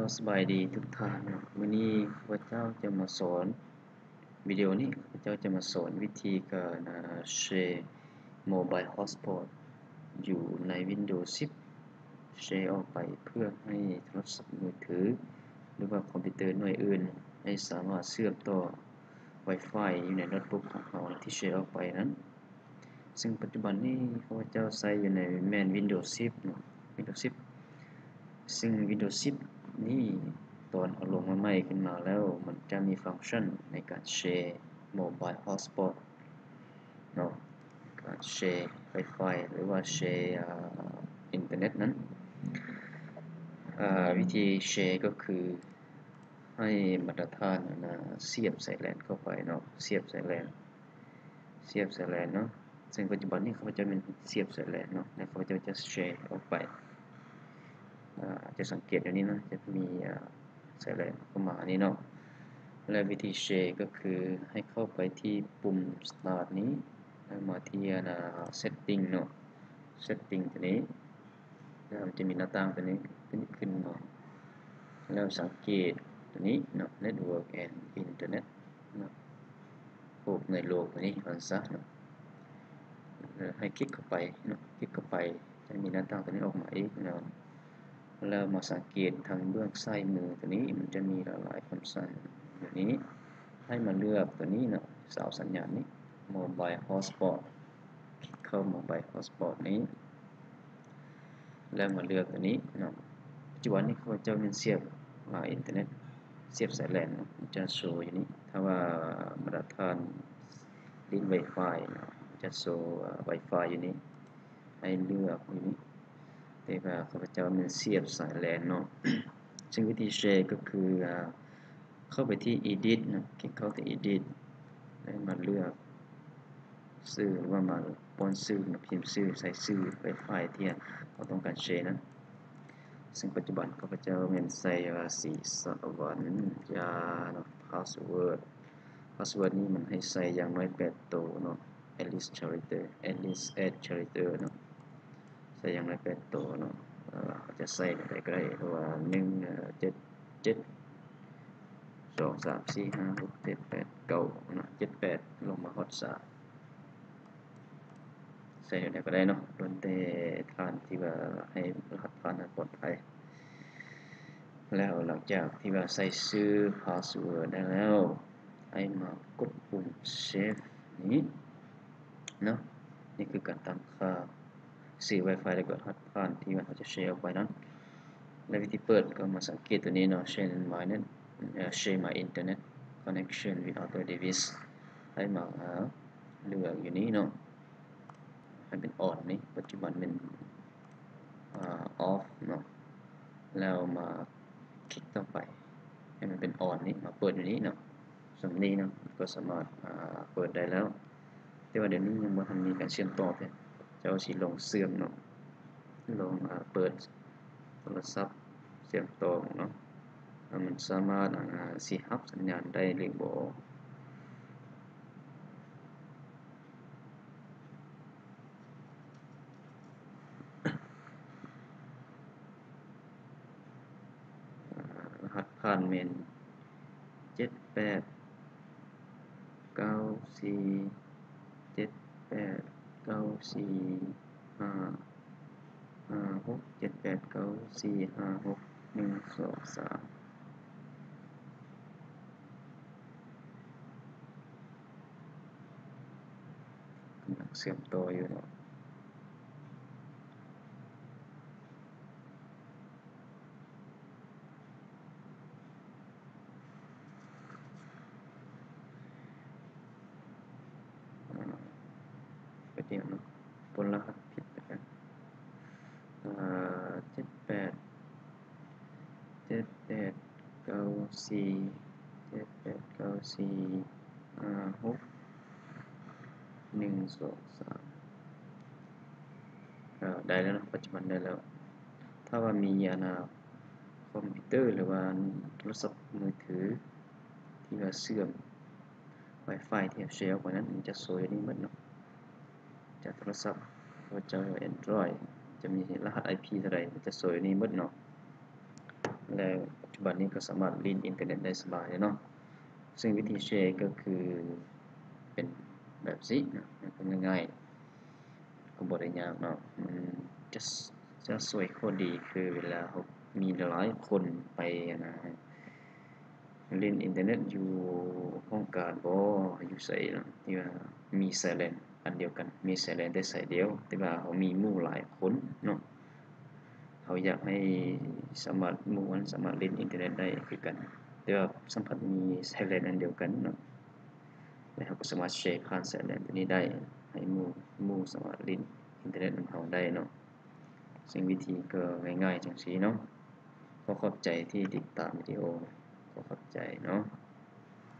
าสบายดีทุกท่านเนาะมื้อนี้ข้าพเจ้าจะมาสอนวิดีโอนี้ข้าพเจ้าจะมาสอนวิธีการอ่า share mobile hotspot อยู่ใน Windows 10 share ออกไปเพื่อให้โทรศัพท์มือถือ หรือว่าคอมพิวเตอร์หน่วยอื่น ให้สามารถเชื่อมต่อ Wi-Fi อยู่ในโน้ตบุ๊กของเราที่ share ออกไปนั้น ซึ่งปัจจุบันนี้ข้าพเจ้าใช้อยู่ในแมน Windows 10เนาะ Windows 10 ซึ่ง Windows 10 นี่ตอนเอาลงมาใหม่ขึ้นมาแล้ว มันจะมีฟังก์ชันในการแชร์ Mobile Hotspot เนาะการแชร์ Wi-Fi หรือว่าแชร์อินเทอร์เน็ตนั้นวิธีแชร์ก็คือให้มาตรฐานนะเสียบสายแลนเข้าไปเนาะเสียบสายแลนเสียบสายแลนเนาะซึ่งปัจจุบันนี้เขาจะเป็นเสียบสายแลนเนาะแล้วเขาจะจะแชร์ออกไป จะสังเกตอย่างนี้นะ จะมีสายแลนเข้ามานี้เนาะ และวิธีแชก็คือให้เข้าไปที่ปุ่ม start นี้มาที่นะ setting เนาะ setting ตัวนี้แล้วมันจะมีหน้าต่างตัวนี้ขึ้นขึ้นมาแล้วสังเกตตัวนี้เนาะ network and internet เนาะพวกในโลกตัวนี้อันซะเนาะให้คลิกเข้าไปเนาะ คลิกเข้าไปจะมีหน้าต่างตัวนี้ออกมาอีกเนาะ แล้วมาสังเกตทางเบื้องซ้ายมือตัวนี้มันจะมีหลายๆคำสั่งอย่างนี้ให้มาเลือกตัวนี้เนาะเสาสัญญาณนี้ mobile hotspot คลิกเข้า mobile hotspot นี้ แล้วมาเลือกตัวนี้เนาะปัจจุบันนี้เขาจะเป็นเสียบมาอินเทอร์เน็ตเสียบสายแลนจะโชว์อย่างนี้ ถ้าว่ามาตรฐานลิ้น Wi-Fi เนาะจะโชว์ Wi-Fi อยู่นี้ให้เลือกอยู่นี้ แต่ว่าข้าพเจ้ามันเสียบสายแลนเนาะซึ่งวิธีแชร์ก็คือเข้าไปที่ edit นะคลิกเข้าที่ edit แล้วมาเลือกชื่อหรือว่ามาป้อนชื่อนะพิมพ์ชื่อใส่ชื่อ Wi-Fi ที่เราต้องการแชร์นั้นซึ่งปัจจุบันข้าพเจ้าเป็นใส่ว่าสีสวรรค์ยาเนาะ password password นี้มันให้ใส่อย่างน้อย8ตัวเนาะ Alice Chariter Alice at Chariter เนาะ ใส่อย่างไรเป็นตัวเนาะจะใส่อะไรก็ได้เพราะว่าหนึ่งเจ็ดเจ็ดสองสามสี่ห้าหกเจ็ดแปดเก้าเนาะเจ็ดแปดลงมาฮอตสาใส่อะไรก็ได้เนาะโดนแต่ทานที่ว่าให้รหัสผ่านปลอดภัยแล้วหลังจากที่ว่าใส่ชื่อ password ได้แล้วให้มากดปุ่ม save นี้เนาะนี่คือการตั้งค่า สื่อ Wi-Fi แล้วก็รหัสผ่านที่มันจะแชร์ออกไปนั้นและวิธีเปิดก็มาสังเกตตัวนี้เนาะ share my net share my internet connection with other device ให้มาเลือกอยู่นี้เนาะให้เป็น on นี่ปัจจุบันเป็น off เนาะแล้วมาคลิกต่อไป ให้มันเป็น on นี่มาเปิดอยู่นี้เนาะสำนี้เนาะก็สามารถเปิดได้แล้ว แต่ว่าเดี๋ยวนี้ยังไม่ทันมีการเชื่อมต่อเลย เอาสีลงเสื่อมเนาะลงเปิดโทรศัพท์เสียงตรงเนาะมันสามารถสีฮับสัญญาณได้หรือบ่รหัสผ่านเมนเจ็ดแปดเก้าสี่เจ็ดแปด เก้าสี่ห้าห้าหกเจ็ดแปดเก้าสี่ห้าหกหนึ่งสองสามกำลังเสียมต่ออยู่เนาะ เดียวเนาะบนรหัสผิดไปกันเจ็ดแปดเจ็ดแปดเก้าสี่เจ็ดแปดเก้าสี่หกหนึ่งสองสามได้แล้วนะปัจจุบันได้แล้ว ถ้าว่ามีอานาคอมพิวเตอร์หรือว่าโทรศัพท์มือถือที่ว่าเสื่อม Wi-Fi ที่เชลกว่านั้นจะสวยนี่มือนเนาะ จากโทรศัพท์ว่าจะ Android จะมีรหัส IP เท่าไรจะสวยนี่มดเนาะแล้วปัจจุบันนี้ก็สามารถลินอินเทอร์เน็ตได้สบายเนาะซึ่งวิธีแชร์ก็คือเป็นแบบนี้นะมันง่ายๆก็บ่ได้ยากเนาะมันจะจะสวยข้อดีคือเวลาเขามีหลายคนไปนะเล่นอินเทอร์เน็ตอยู่ห้องการบ่อยู่ไสเนะที่ว่ามีสายแลน อันเดียวกัน มีสายแลนแต่สายเดียว แต่ว่าเขามีมู่หลายคนเนาะเขาอยากให้สามารถมู่นั้นสามารถเล่นอินเทอร์เน็ตได้คือกัน แต่ว่าสัมผัสมีสายแลนอันเดียวกันเนาะแล้วเขาก็สามารถแชร์ผ่านสายแลนตัวนี้ได้ให้มู่มู่สามารถเล่นอินเทอร์เน็ตนำเราได้เนาะซึ่งวิธีก็ง่ายๆจังซี่เนาะขอขอบใจที่ติดตามวิดีโอขอขอบใจเนาะ